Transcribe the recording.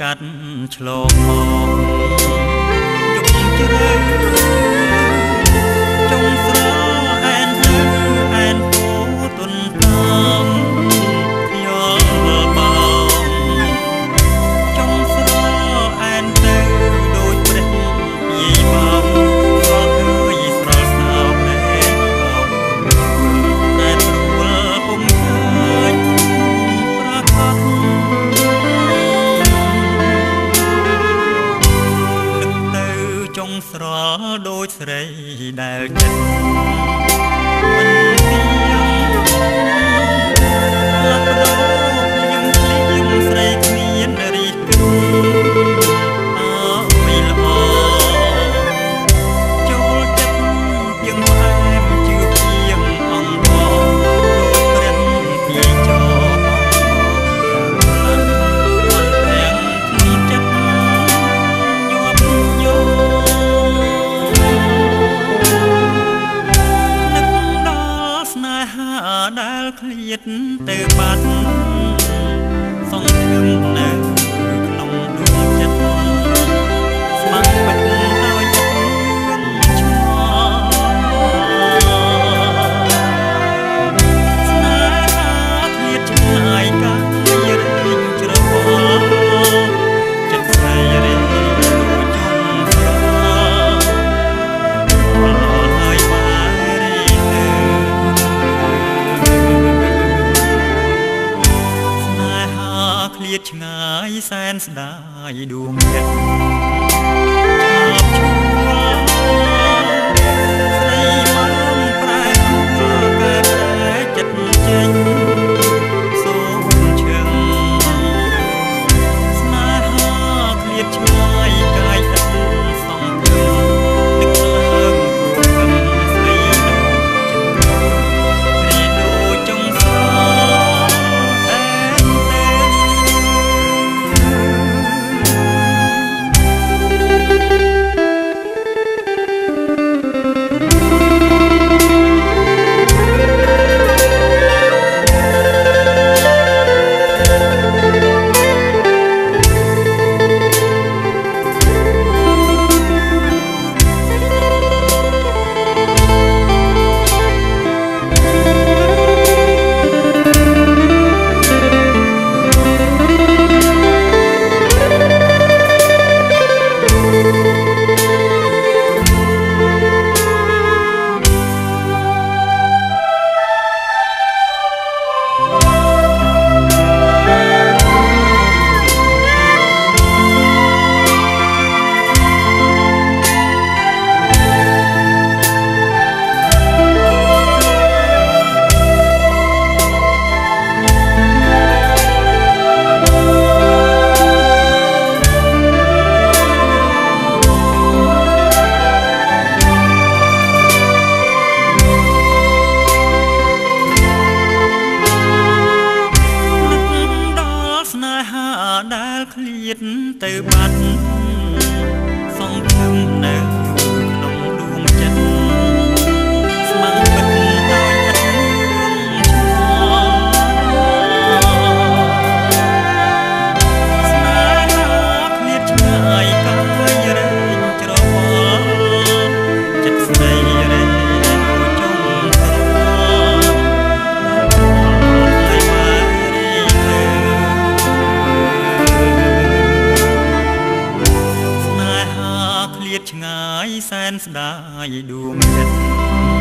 កាត់ឆ្លងមក ស្រស់ដូចស្រីដែលគិតមិនទៀង nhất từ bắt ឃ្លាតឆ្ងាយសែនស្ដាយដួងចិត្ត ទៅបាត់ យសែនស្ដាយដួងចិត្ត